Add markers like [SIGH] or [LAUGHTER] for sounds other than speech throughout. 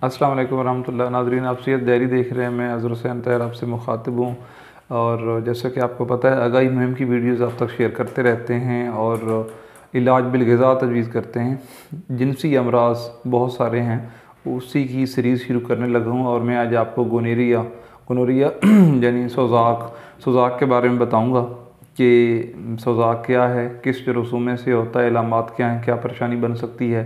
अस्सलाम वालेकुम वरहमतुल्लाह। नाजरीन, आप सीरत डायरी देख रहे हैं, मैं अजर हुसैन तैर आपसे मुखातिब हूँ। और जैसा कि आपको पता है, आगाही मुहिम की वीडियोज़ आप तक शेयर करते रहते हैं और इलाज बिलगज़ा तजवीज़ करते हैं। जिनसी अमराज बहुत सारे हैं, उसी की सीरीज़ शुरू करने लगा हूँ और मैं आज आपको गोनेरिया, गोनोरिया [CLEARS THROAT] यानी सोजाक सोजाक के बारे में बताऊँगा कि सोजाक क्या है, किस रसूमे से होता है, इलामत क्या हैं, क्या परेशानी बन सकती है,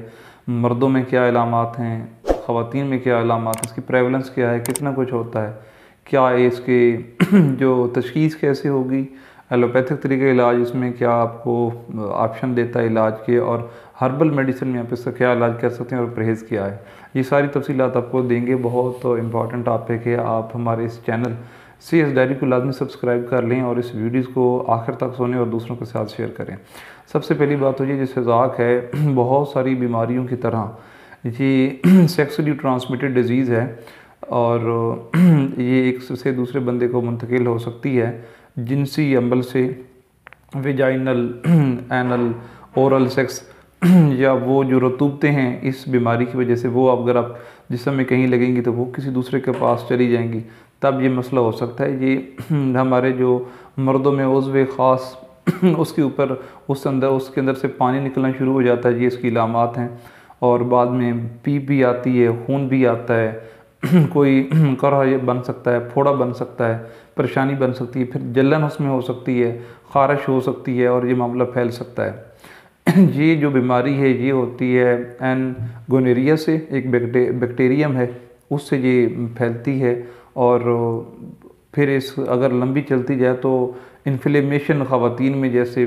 मर्दों में क्या इलामत हैं ख़वान में क्या अलामत इसकी प्रेवलेंस क्या है? कितना कुछ होता है? क्या इसके [CLEARS THROAT] जो तशीस कैसे होगी? एलोपैथिक तरीके इलाज इसमें क्या आपको ऑप्शन देता है इलाज के? और हर्बल मेडिसिन में आप इसका क्या इलाज कर सकते हैं और परहेज़ क्या है? ये सारी तफसीत आपको देंगे। बहुत तो इंपॉर्टेंट टॉपिक है। आप हमारे इस चैनल सी एस डायरी को लाजमी सब्सक्राइब कर लें और इस वीडियोज़ को आखिर तक सोने और दूसरों के साथ शेयर करें। सबसे पहली बात तो ये जैसे है, [CLEARS THROAT] बहुत सारी बीमारियों की तरह ये सेक्सुअली ट्रांसमिटेड डिज़ीज़ है और, [CLEARS THROAT] ये एक से दूसरे बंदे को मुंतकिल हो सकती है, जिनसी अम्बल से विजाइनल एनल ओरल सेक्स या वो जो रतूबते हैं, इस बीमारी की वजह से वो अब अगर आप जिसम में कहीं लगेंगी तो वो किसी दूसरे के पास चली जाएँगी, तब ये मसला हो सकता है। ये, [CLEARS THROAT] हमारे जो मर्दों में उज़व ख़ास, [CLEARS THROAT] उसके ऊपर, उस अंदर, उसके अंदर से पानी निकलना शुरू हो जाता है, ये इसकी इलामत हैं। और बाद में पी भी आती है, खून भी आता है। [CLEARS THROAT] कोई [CLEARS THROAT] करह बन सकता है, फोड़ा बन सकता है, परेशानी बन सकती है, फिर जलन उसमें हो सकती है, ख़ारिश हो सकती है और ये मामला फैल सकता है। [CLEARS THROAT] ये जो बीमारी है, ये होती है एन गोनेरिया से, एक बैक्टीरियम है, उससे ये फैलती है और फिर इस अगर लंबी चलती जाए तो इन्फ्लेमेशन ख़वान में जैसे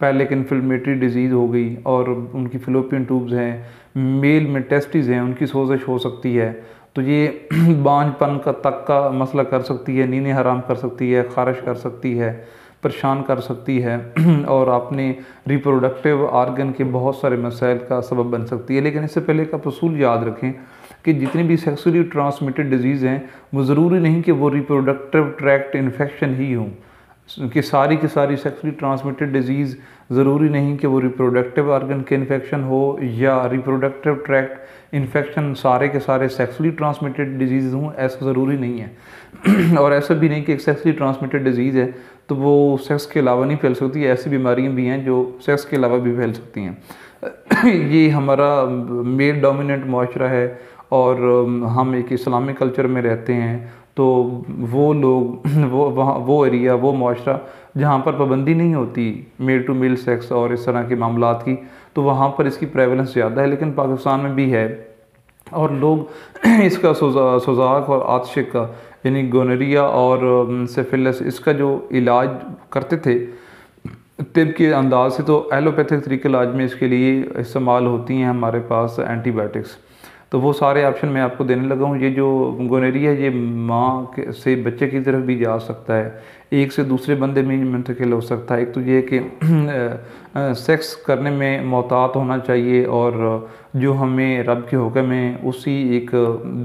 पहले एक इन्फ्लेमेटरी डिज़ीज़ हो गई और उनकी फिलोपियन ट्यूब्स हैं, मेल में टेस्टिस हैं, उनकी सोजिश हो सकती है। तो ये [CLEARS THROAT] बांझपन का तक का मसला कर सकती है, नींदें हराम कर सकती है, खारिश कर सकती है, परेशान कर सकती है। [CLEARS THROAT] और अपने रिप्रोडक्टिव आर्गन के बहुत सारे मसाइल का सबब बन सकती है। लेकिन इससे पहले का असूल याद रखें कि जितनी भी सेक्सुअली ट्रांसमिटेड डिज़ीज़ हैं, वो ज़रूरी नहीं कि वो रिप्रोडक्टिव ट्रैक्ट इन्फेक्शन ही हों। कि सारी की सारी सेक्सुअली ट्रांसमिटेड डिज़ीज़ ज़रूरी नहीं कि वो रिप्रोडक्टिव आर्गन के इन्फेक्शन हो या रिप्रोडक्टिव ट्रैक्ट इन्फेक्शन सारे के सारे सेक्सुअली ट्रांसमिटेड डिज़ीज़ हों, ऐसा ज़रूरी नहीं है। [CLEARS THROAT] और ऐसा भी नहीं कि एक सेक्सुअली ट्रांसमिटेड डिज़ीज़ है तो वो सेक्स के अलावा नहीं फैल सकती, ऐसी बीमारियाँ भी हैं जो सेक्स के अलावा भी फैल सकती हैं। [CLEARS THROAT] ये हमारा मेल डोमिनेंट माशरा है और हम एक इस्लामिक कल्चर में रहते हैं तो वो लोग, [CLEARS THROAT] वो, वहाँ, वो एरिया वो माशरा जहाँ पर पाबंदी नहीं होती मेल टू मेल सेक्स और इस तरह के मामला की तो वहाँ पर इसकी प्रेवलेंस ज़्यादा है, लेकिन पाकिस्तान में भी है। और लोग [CLEARS THROAT] इसका सुजाक और आतशिक का यानी गोनरिया और सेफिलस इसका जो इलाज करते थे, तिब के अंदाज से तो एलोपैथिक तरीके इलाज में इसके लिए इस्तेमाल होती हैं हमारे पास एंटीबायोटिक्स तो वो सारे ऑप्शन मैं आपको देने लगा हूँ। ये जो गोनेरिया ये माँ से बच्चे की तरफ़ भी जा सकता है। एक से दूसरे बंदे में मुंतकिल हो सकता है। एक तो ये कि सेक्स करने में मोहतात होना चाहिए और जो हमें रब के हुक्म है, उसी एक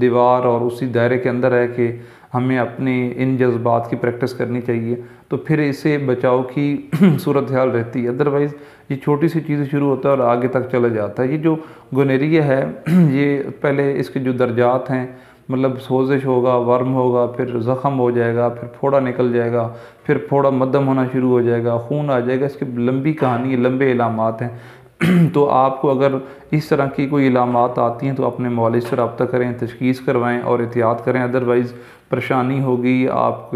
दीवार और उसी दायरे के अंदर है कि हमें अपने इन जज्बात की प्रैक्टिस करनी चाहिए। तो फिर इसे बचाव की [CLEARS THROAT] सूरत ख्याल रहती है। अदरवाइज़ ये छोटी सी चीज़ शुरू होता है और आगे तक चला जाता है। ये जो गोनेरिया है, [CLEARS THROAT] ये पहले इसके जो दर्जात हैं मतलब सोजिश होगा, वर्म होगा, फिर ज़ख़म हो जाएगा, फिर फोड़ा निकल जाएगा, फिर फोड़ा मध्यम होना शुरू हो जाएगा, खून आ जाएगा। इसकी लंबी कहानी लंबे इलामत हैं। [CLEARS THROAT] तो आपको अगर इस तरह की कोई इलामत आती हैं तो अपने मॉलिज से रबता करें, तशखीस करवाएँ और एहतियात करें। अदरवाइज़ परेशानी होगी, आप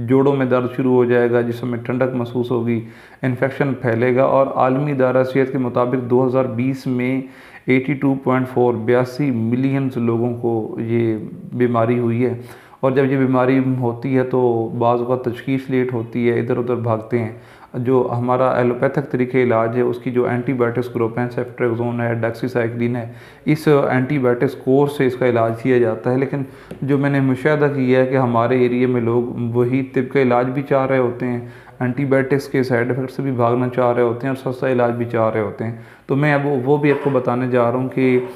जोड़ों में दर्द शुरू हो जाएगा, जिसमें ठंडक महसूस होगी इन्फेक्शन फैलेगा और आलमी दारा सेहत के मुताबिक 2020 में 82.4 बयासी मिलियन लोगों को ये बीमारी हुई है। और जब ये बीमारी होती है तो बाज़ तशखीस लेट होती है, इधर उधर भागते हैं। जो हमारा एलोपैथिक तरीके इलाज है, उसकी जो एंटीबायोटिक्स ग्रुप हैं सेफ्ट्रेक्जोन है, डेक्सीसाइक्लिन है, इस एंटीबायोटिक्स कोर्स से इसका इलाज किया जाता है। लेकिन जो मैंने मुशाह किया है कि हमारे एरिए में लोग वही तिब का इलाज भी चाह रहे होते हैं, एंटीबायोटिक्स के साइड इफ़ेक्ट से भी भागना चाह रहे होते हैं और सस्ता इलाज भी चाह रहे होते हैं। तो मैं अब वो भी आपको बताने जा रहा हूँ कि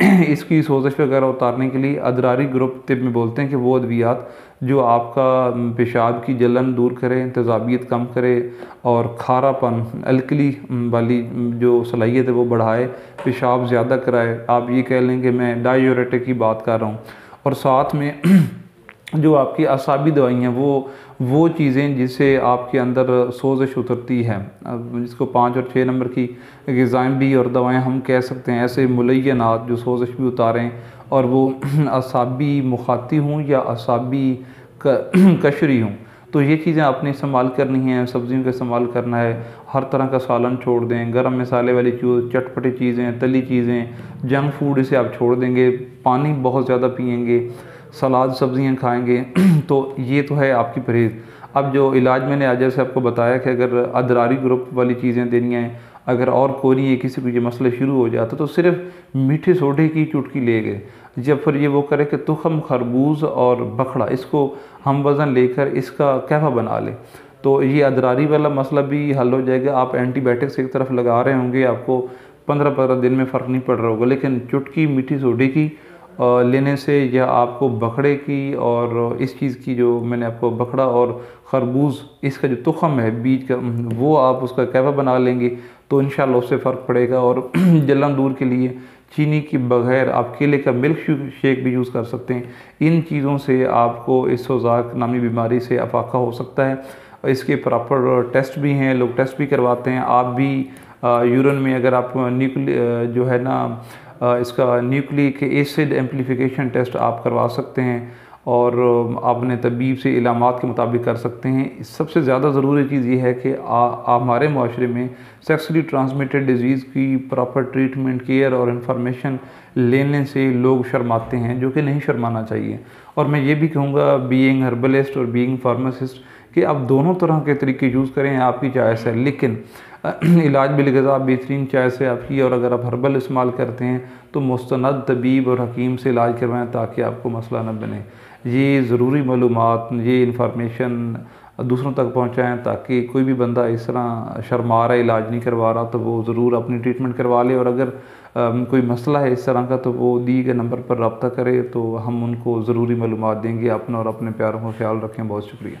[CLEARS THROAT] इसकी सोजश वगैरह उतारने के लिए अदरारी ग्रुप तिब में बोलते हैं कि वो अद्वियात जो आपका पेशाब की जलन दूर करे तेज़ाबियत कम करे और खारापन, अलकली वाली जो सलाहियत है वो बढ़ाए, पेशाब ज़्यादा कराए। आप ये कह लें कि मैं डायोरेटिक की बात कर रहा हूँ। और साथ में [CLEARS THROAT] जो आपकी असाबी दवाइयाँ वो वो चीज़ें जिससे आपके अंदर सोजश उतरती है। जिसको पाँच और छः नंबर की गज़ाएँ भी और दवाएँ हम कह सकते हैं, ऐसे मुलैनात जो सोजश भी उतारें और वो [CLEARS THROAT] असाबी मुखाती हूँ या असाबी [CLEARS THROAT] कशरी हूँ। तो ये चीज़ें आपने इस्तेमाल करनी है, सब्ज़ियों का इस्तेमाल करना है। हर तरह का सालन छोड़ दें, गर्म मसाले वाली चीज़, चटपटी चीज़ें, तली चीज़ें, जंक फ़ूड इसे आप छोड़ देंगे, पानी बहुत ज़्यादा पियेंगे। सलाद सब्ज़ियाँ खाएँगे [CLEARS THROAT] तो ये तो है आपकी परहेज़। अब जो इलाज मैंने आज जैसे आपको बताया कि अगर अदरारी ग्रुप वाली चीज़ें देनी हैं, अगर और कोई है, किसी को ये मसला शुरू हो जाता तो सिर्फ़ मीठे सोडे की चुटकी ले गए। जब फिर ये वो करे कि तुखम, खरबूज और बखड़ा, इसको हम वज़न लेकर इसका कैफा बना लें। तो ये अदरारी वाला मसला भी हल हो जाएगा। आप एंटीबायोटिक्स एक तरफ़ लगा रहे होंगे, आपको पंद्रह पंद्रह दिन में फ़र्क नहीं पड़ रहा होगा, लेकिन चुटकी मीठी सोडे की लेने से या आपको बकड़े की और इस चीज़ की जो मैंने आपको बकड़ा और खरबूज, इसका जो तुखम है बीज का वो आप उसका कैफा बना लेंगे तो इन उससे फ़र्क पड़ेगा और [CLEARS THROAT] जलन दूर के लिए चीनी के बगैर आप केले का मिल्क शेक भी यूज़ कर सकते हैं। इन चीज़ों से आपको इस सोजाक नामी बीमारी से अफाका हो सकता है। इसके प्रॉपर टेस्ट भी हैं, लोग टेस्ट भी करवाते हैं। आप भी यूरन में अगर आप न्यूक्ली जो है ना इसका न्यूक्लिक एसिड एम्पलीफिकेशन टेस्ट आप करवा सकते हैं और अपने तबीब से इलामत के मुताबिक कर सकते हैं। सबसे ज़्यादा ज़रूरी चीज़ ये है कि हमारे माशरे में सेक्सली ट्रांसमिटेड डिज़ीज़ की प्रॉपर ट्रीटमेंट केयर और इन्फॉर्मेशन लेने से लोग शर्माते हैं, जो कि नहीं शर्माना चाहिए। और मैं ये भी कहूँगा बीइंग हर्बलिस्ट और बीइंग फार्मासिस्ट कि आप दोनों तरह के तरीके यूज़ करें, आपकी चॉइस है लेकिन [CLEARS THROAT] इलाज बिलगज़ा बेहतरीन चाय से आपकी, और अगर आप हर्बल इस्तेमाल करते हैं तो मुस्तंद, तबीब और हकीम से इलाज करवाएँ, ताकि आपको मसला न बने। ये ज़रूरी मालूम ये इन्फॉर्मेशन दूसरों तक पहुँचाएँ, ताकि कोई भी बंदा इस तरह शर्मा रहा इलाज नहीं करवा रहा तो वो ज़रूर अपनी ट्रीटमेंट करवा ले। और अगर कोई मसला है इस तरह का तो वो दी गए नंबर पर रबता करे तो हम उनको ज़रूरी मालूम देंगे। अपना और अपने प्यारों का ख्याल रखें। बहुत शुक्रिया।